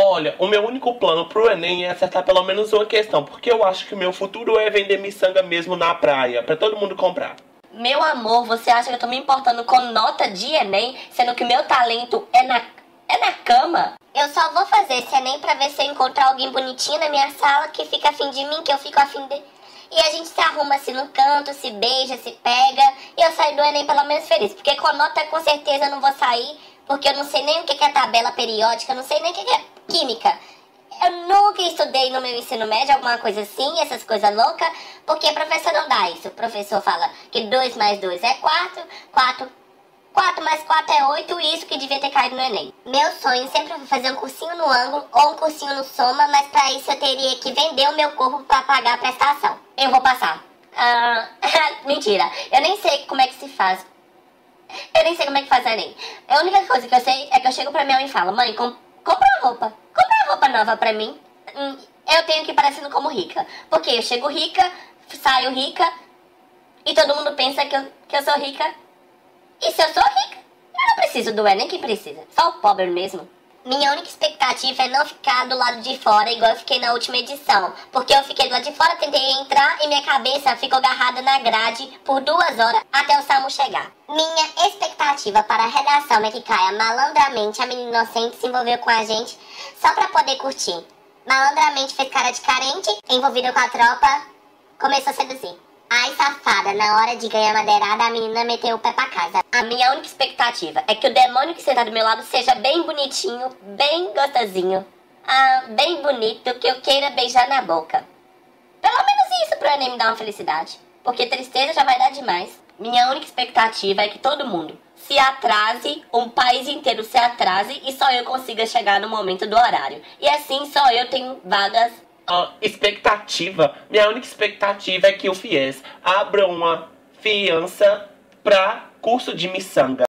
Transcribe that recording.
Olha, o meu único plano pro Enem é acertar pelo menos uma questão, porque eu acho que o meu futuro é vender miçanga mesmo na praia, pra todo mundo comprar. Meu amor, você acha que eu tô me importando com nota de Enem, sendo que meu talento é na, é na cama? Eu só vou fazer esse Enem pra ver se eu encontro alguém bonitinho na minha sala que fica afim de mim, que eu fico afim de. E a gente se arruma assim no canto, se beija, se pega. E eu saio do Enem pelo menos feliz. Porque com nota com certeza eu não vou sair. Porque eu não sei nem o que é tabela periódica, eu não sei nem o que é química. Eu nunca estudei no meu ensino médio alguma coisa assim, essas coisas loucas, porque o professor não dá isso. O professor fala que 2 mais 2 é 4, 4, 4 mais 4 é 8, isso que devia ter caído no Enem. Meu sonho sempre foi fazer um cursinho no ângulo ou um cursinho no soma, mas para isso eu teria que vender o meu corpo para pagar a prestação. Eu vou passar. Ah, mentira, eu nem sei como é que se faz. Eu nem sei como é que faz o Enem. A única coisa que eu sei é que eu chego pra minha mãe e falo, mãe, com, compra uma roupa roupa nova pra mim, hum, eu tenho que ir parecendo como rica. Porque eu chego rica, saio rica, e todo mundo pensa que eu, que eu sou rica. E se eu sou rica, eu não preciso do Enem, quem precisa? Só o pobre mesmo. Minha única expectativa é não ficar do lado de fora igual eu fiquei na última edição. Porque eu fiquei do lado de fora, tentei entrar e minha cabeça ficou agarrada na grade por duas horas até o Samu chegar. Minha expectativa para a redação é que caia malandramente a menina inocente se envolveu com a gente só pra poder curtir. Malandramente fez cara de carente, envolvido com a tropa, começou a seduzir. Ai, safada, na hora de ganhar madeirada, a menina meteu o pé pra casa. A minha única expectativa é que o demônio que senta do meu lado seja bem bonitinho, bem gostosinho. Ah, bem bonito, que eu queira beijar na boca. Pelo menos isso pra Enem me dar uma felicidade. Porque tristeza já vai dar demais. Minha única expectativa é que todo mundo se atrase, um país inteiro se atrase e só eu consiga chegar no momento do horário. E assim só eu tenho vagas uh, expectativa, minha única expectativa é que o FIES abra uma fiança para curso de miçanga.